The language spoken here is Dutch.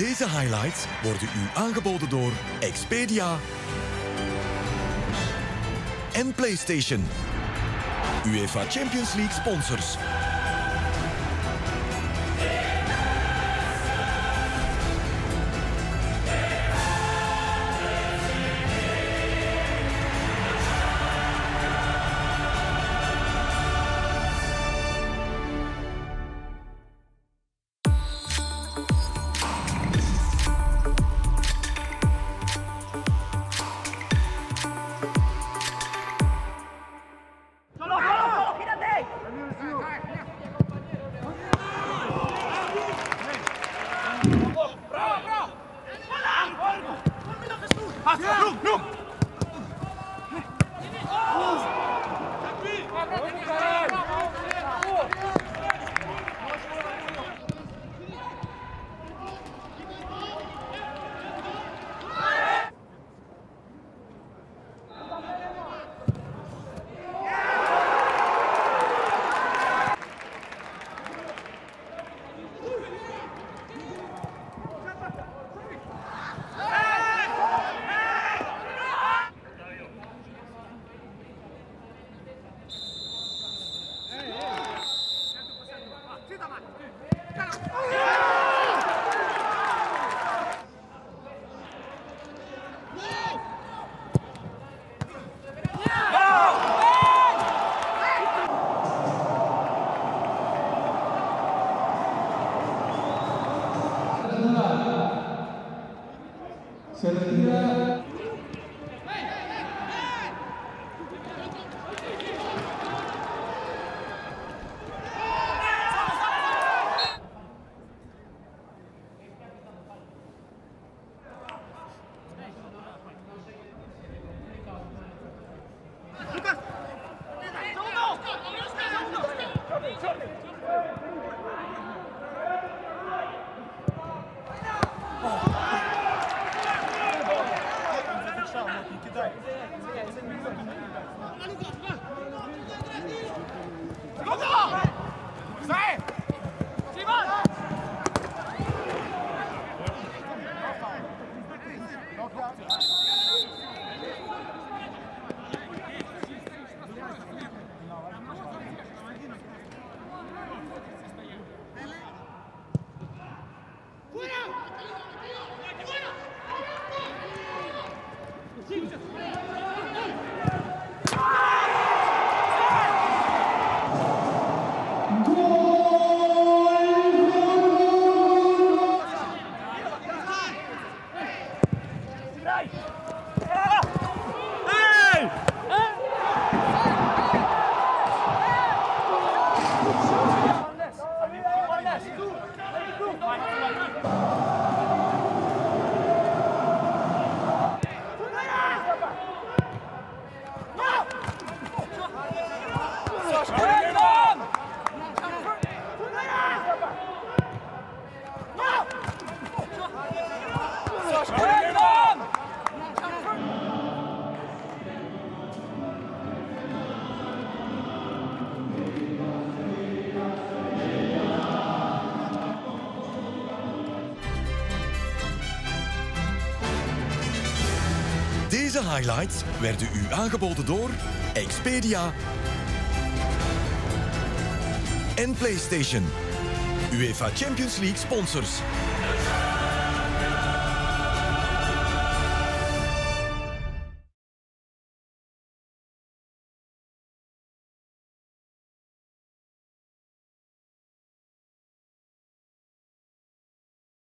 Deze highlights worden u aangeboden door Expedia en PlayStation. UEFA Champions League sponsors. Servía Fuera! Deze highlights werden u aangeboden door Expedia en PlayStation. UEFA Champions League sponsors.